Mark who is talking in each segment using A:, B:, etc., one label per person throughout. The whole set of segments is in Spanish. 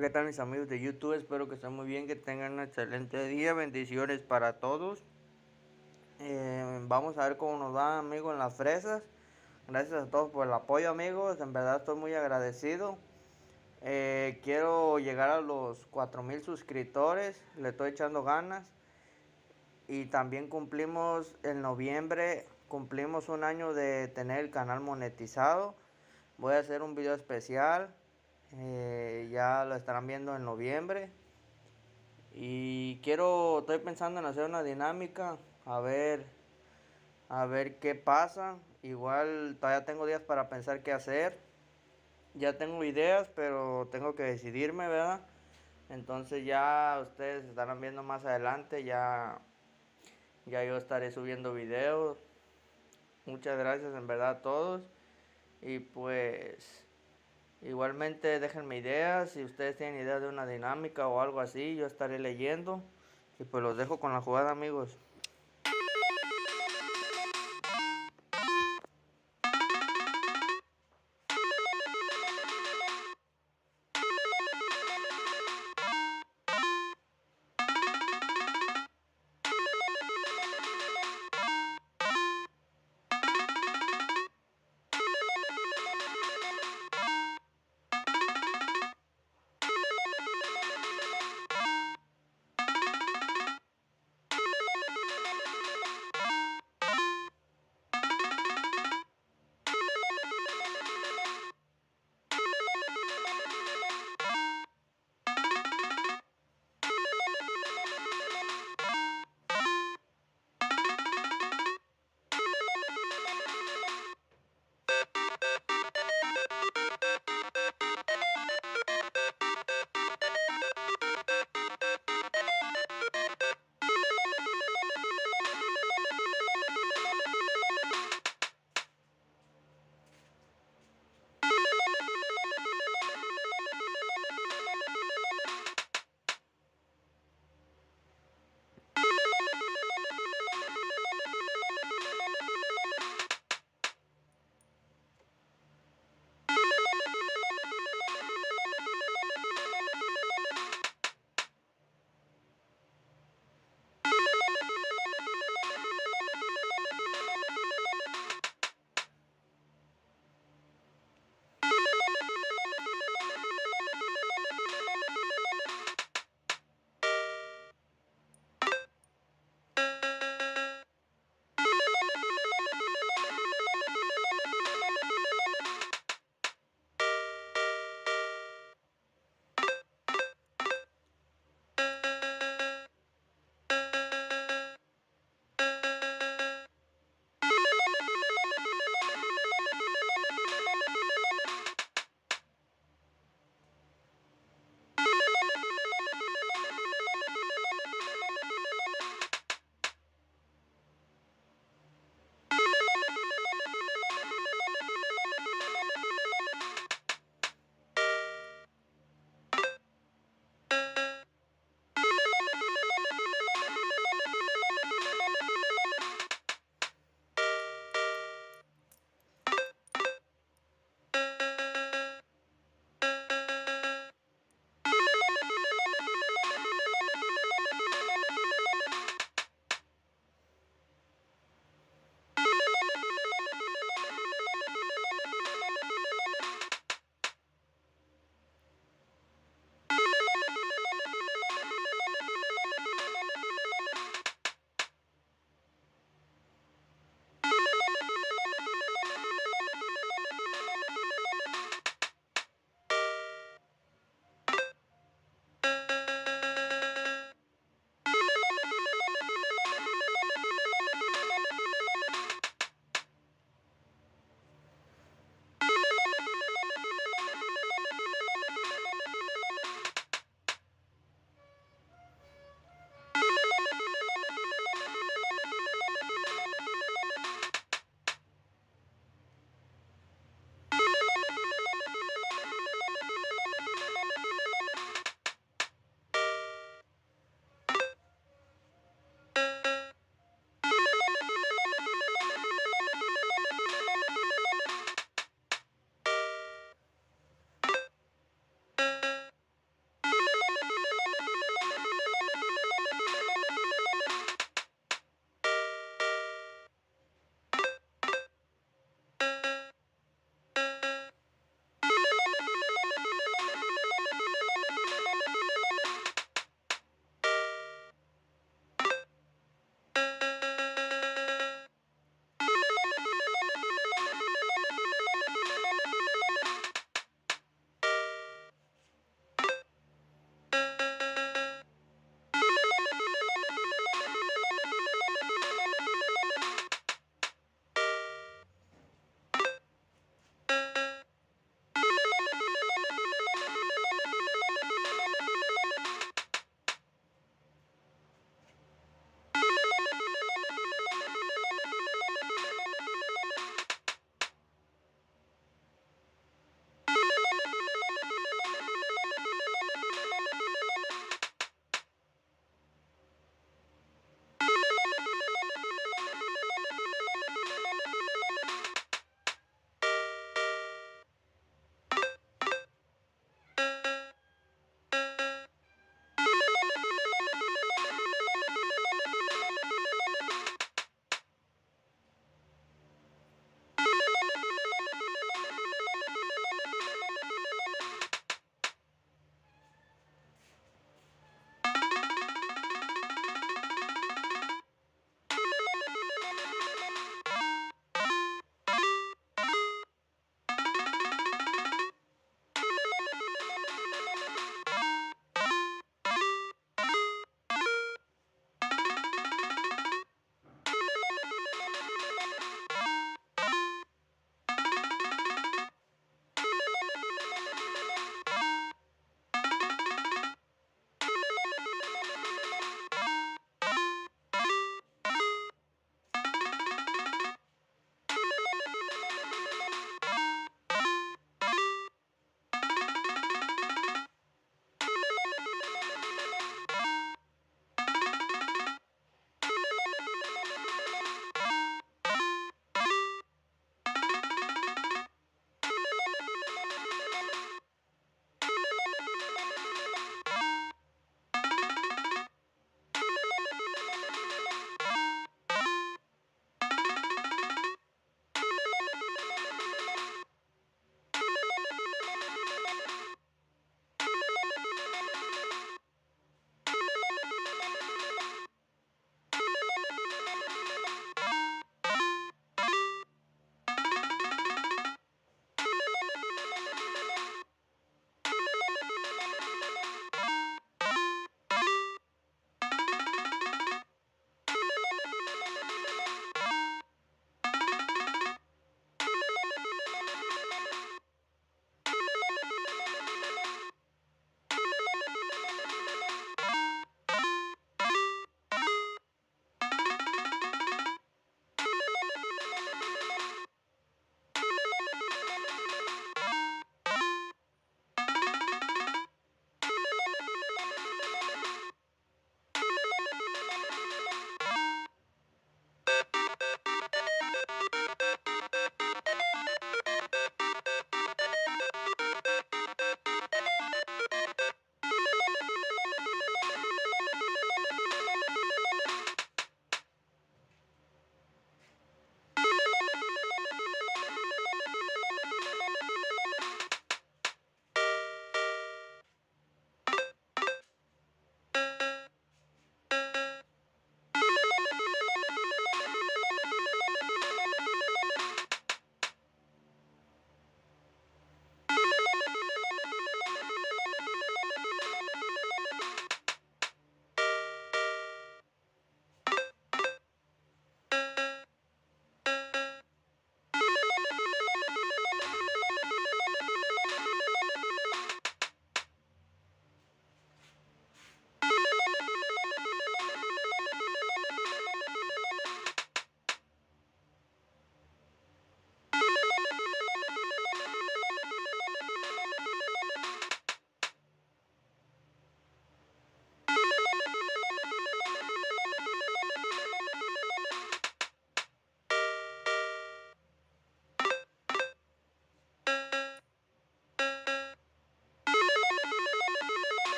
A: ¿Qué tal mis amigos de YouTube? Espero que estén muy bien, que tengan un excelente día, bendiciones para todos. Eh, vamos a ver cómo nos va amigos en las fresas. Gracias a todos por el apoyo amigos, en verdad estoy muy agradecido. Eh, quiero llegar a los 4000 suscriptores, le estoy echando ganas. Y también cumplimos en noviembre, cumplimos un año de tener el canal monetizado. Voy a hacer un video especial eh, ya lo estarán viendo en noviembre. Y quiero, estoy pensando en hacer una dinámica, a ver, a ver qué pasa. Igual todavía tengo días para pensar qué hacer. Ya tengo ideas, pero tengo que decidirme, ¿verdad? Entonces ya ustedes estarán viendo más adelante, ya, ya yo estaré subiendo videos. Muchas gracias en verdad a todos. Y pues... Igualmente déjenme ideas, si ustedes tienen idea de una dinámica o algo así, yo estaré leyendo. Y pues los dejo con la jugada amigos.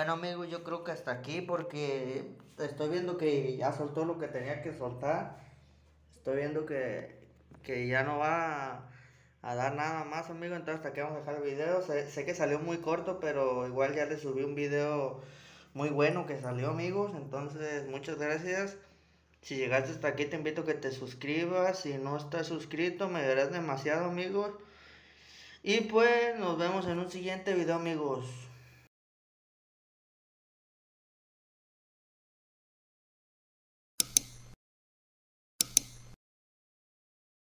A: Bueno amigos, yo creo que hasta aquí porque estoy viendo que ya soltó lo que tenía que soltar. Estoy viendo que, que ya no va a, dar nada más amigos, entonces hasta aquí vamos a dejar el video. Sé, sé, que salió muy corto, pero igual ya le subí un video muy bueno que salió amigos. Entonces muchas gracias. Si llegaste hasta aquí te invito a que te suscribas. Si no estás suscrito me verás demasiado amigos. Y pues nos vemos en un siguiente video amigos.